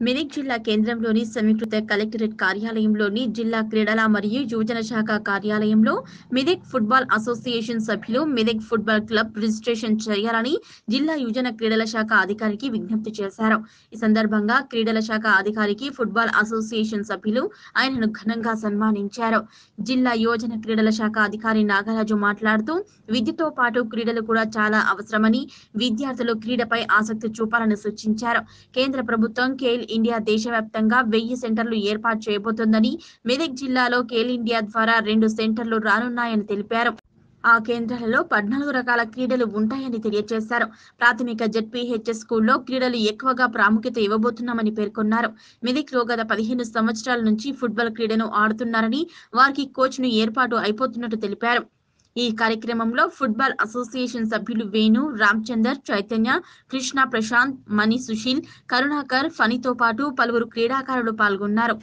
మెదక్ జిల్లా కేంద్రంలోని సమీకృత కలెక్టరేట్ కార్యాలయంలోని జిల్లా క్రీడల మరియు యువజన శాఖ కార్యాలయంలో మెదక్ ఫుట్బాల్ అసోసియేషన్ సభ్యులు మెదక్ ఫుట్బాల్ క్లబ్ రిజిస్ట్రేషన్ చేయాలని జిల్లా యువజన క్రీడల శాఖ అధికారికి విజ్ఞప్తి చేశారు. ఈ సందర్భంగా క్రీడల శాఖ అధికారికి ఫుట్బాల్ అసోసియేషన్ సభ్యులు ఆయనను ఘనంగా సన్మానించారు. జిల్లా యువజన క్రీడల శాఖ అధికారి నాగరాజు మాట్లాడుతూ విద్యతో పాటు క్రీడలు కూడా చాలా అవసరమని విద్యార్థులు క్రీడపై ఆసక్తి చూపాలని సూచించారు. కేంద్ర ప్రభుత్వం ఖేల్ ఇండియా దేశవ్యాప్తంగా వెయ్యి సెంటర్లు ఏర్పాటు చేయబోతోందని మెదక్ జిల్లాలో కేల్ ఇండియా ద్వారా రెండు సెంటర్లు రానున్నాయని తెలిపారు. ఆ కేంద్రాలలో పద్నాలుగు రకాల క్రీడలు ఉంటాయని తెలియజేశారు. ప్రాథమిక జెడ్పీహెచ్ఎస్ స్కూల్లో క్రీడలు ఎక్కువగా ప్రాముఖ్యత ఇవ్వబోతున్నామని పేర్కొన్నారు. మెదక్లో గత పదిహేను సంవత్సరాల నుంచి ఫుట్బాల్ క్రీడను ఆడుతున్నారని వారికి కోచ్ను ఏర్పాటు అయిపోతున్నట్టు తెలిపారు. ఈ కార్యక్రమంలో ఫుట్బాల్ అసోసియేషన్ సభ్యులు వేణు రామచందర్ చైతన్య కృష్ణ ప్రశాంత్ మణి సుశీల్ కరుణాకర్ ఫణితో పాటు పలువురు క్రీడాకారులు పాల్గొన్నారు.